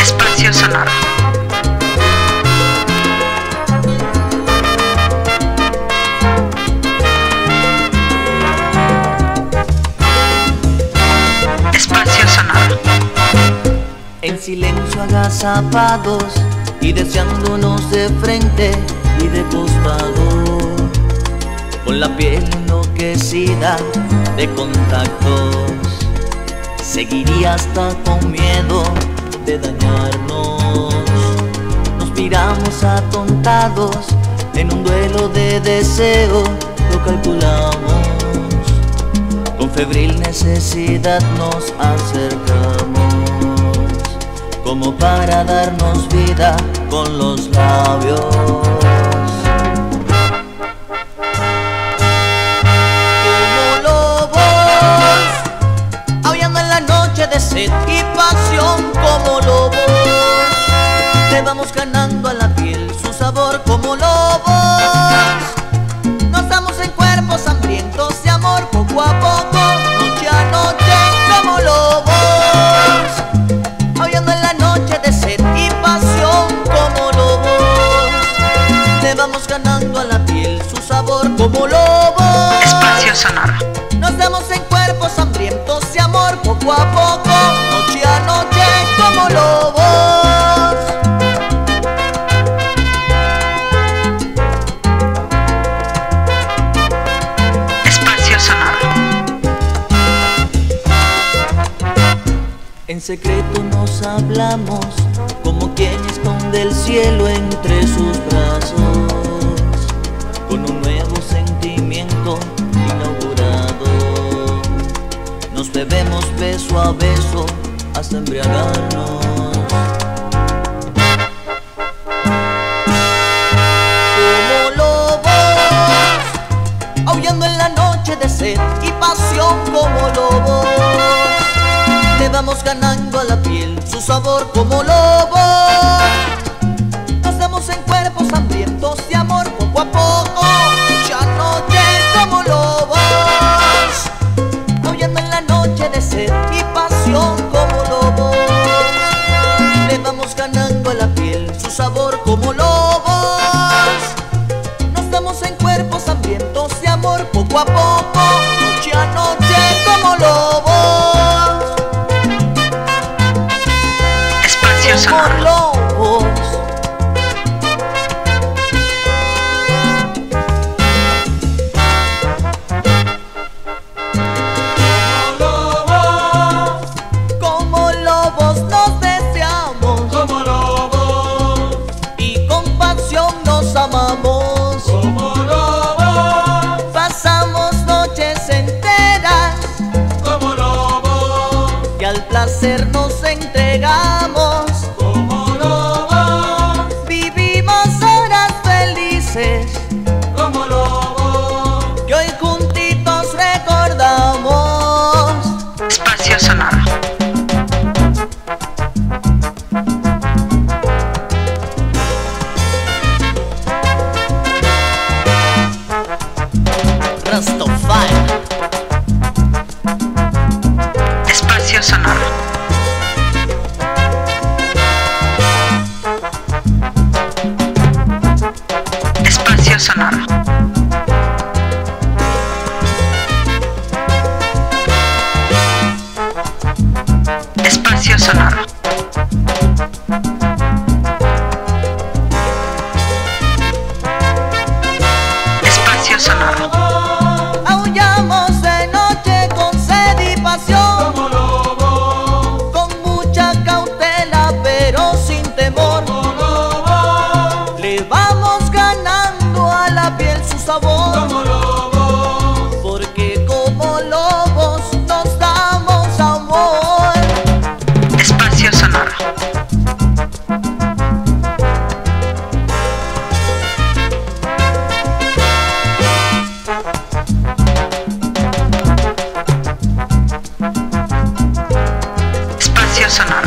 Espacio sonoro. Espacio sonoro. En silencio agazapados y deseándonos de frente y de costado, con la piel enloquecida de contactos, seguiría hasta con miedo de dañarnos. Nos miramos atontados en un duelo de deseo, lo calculamos. Con febril necesidad nos acercamos como para darnos vida con los labios. Como lobos, Le vamos ganando a la piel su sabor como lobos. Nos damos en cuerpos hambrientos de amor poco a poco, noche a noche como lobos. Aullando en la noche de sed y pasión como lobos. Le vamos ganando a la piel su sabor como lobos. Espacio sonoro. Nos damos en cuerpos hambrientos de amor poco a poco, secreto nos hablamos como quien esconde el cielo entre sus brazos, con un nuevo sentimiento inaugurado. Nos bebemos beso a beso hasta embriagarnos. Como lobos, aullando en la noche de sed y pasión como lobos. Le vamos ganando a la piel su sabor como lobos. Nos damos en cuerpos hambrientos de amor poco a poco, noche a noche como lobos. Aullando en la noche de sed y pasión y al placer nos entregamos. Espacio sonoro. Espacio sonoro. Espacio sonoro. personal.